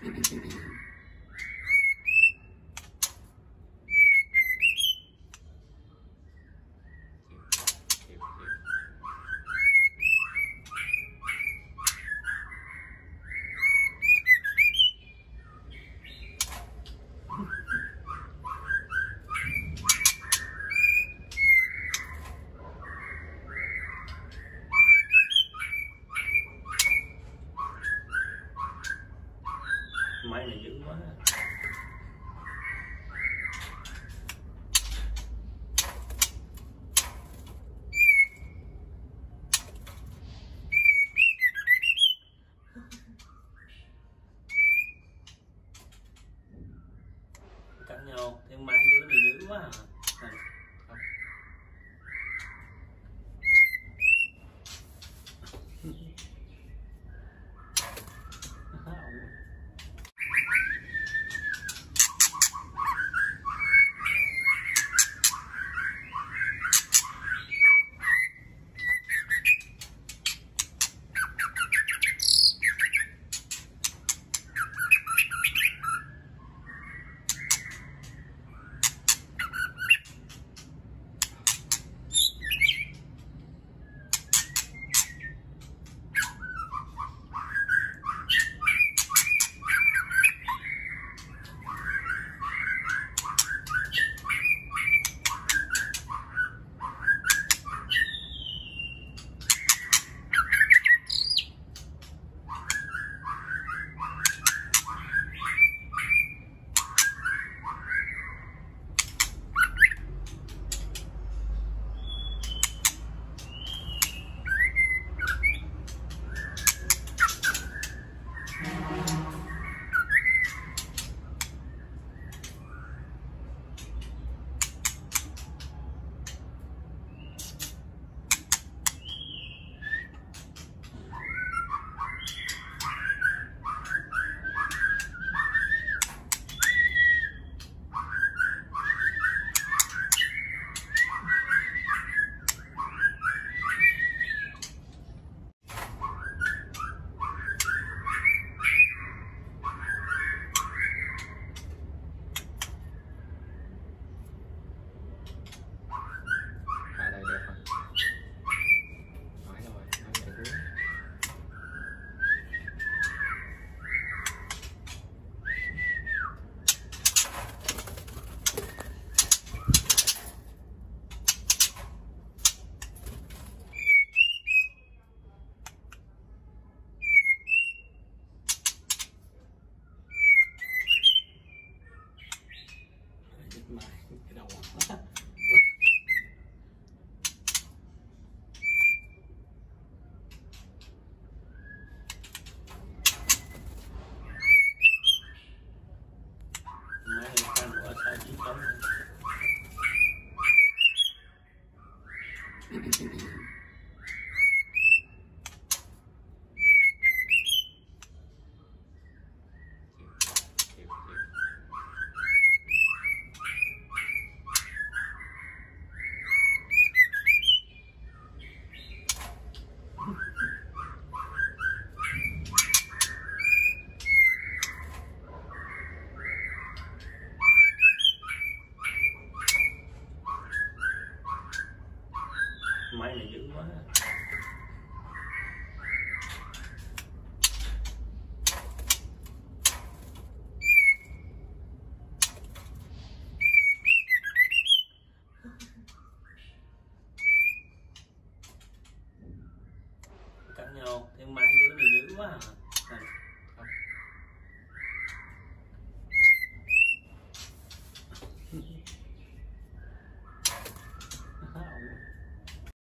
Thank you. Quá cắn nhau thêm máy dưới này dữ quá à. Máy này dữ quá cắn nhau thêm máy dưới này dữ quá à.